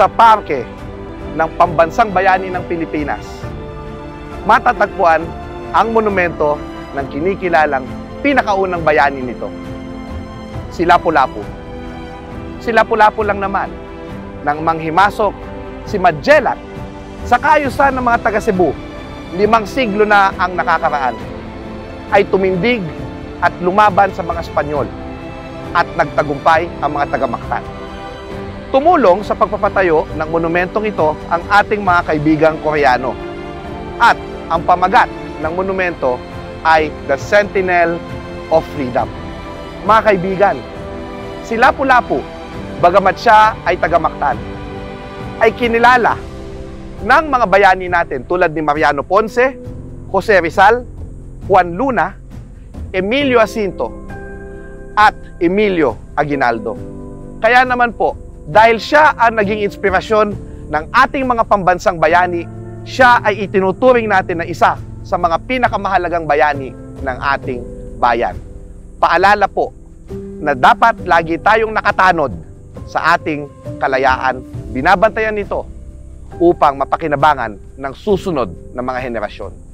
sa parke ng Pambansang Bayani ng Pilipinas, matatagpuan ang monumento ng kinikilalang pinakaunang bayani nito. Si Lapu-Lapu. Si Lapu-Lapu lang naman nang manghimasok si Magellan sa kaayusan ng mga taga Cebu, limang siglo na ang nakakaraan, ay tumindig at lumaban sa mga Espanyol at nagtagumpay ang mga taga-Mactan. Tumulong sa pagpapatayo ng monumentong ito ang ating mga kaibigang Koreano. At ang pamagat ng monumento ay The Sentinel of Freedom. Mga kaibigan, si Lapu-Lapu, bagamat siya ay taga-Mactan, ay kinilala ng mga bayani natin tulad ni Mariano Ponce, Jose Rizal, Juan Luna, Emilio Jacinto, at Emilio Aguinaldo. Kaya naman po, dahil siya ang naging inspirasyon ng ating mga pambansang bayani, siya ay itinuturing natin na isa sa mga pinakamahalagang bayani ng ating bayan. Paalala po na dapat lagi tayong nakatanod sa ating kalayaan. Binabantayan nito upang mapakinabangan ng susunod na mga henerasyon.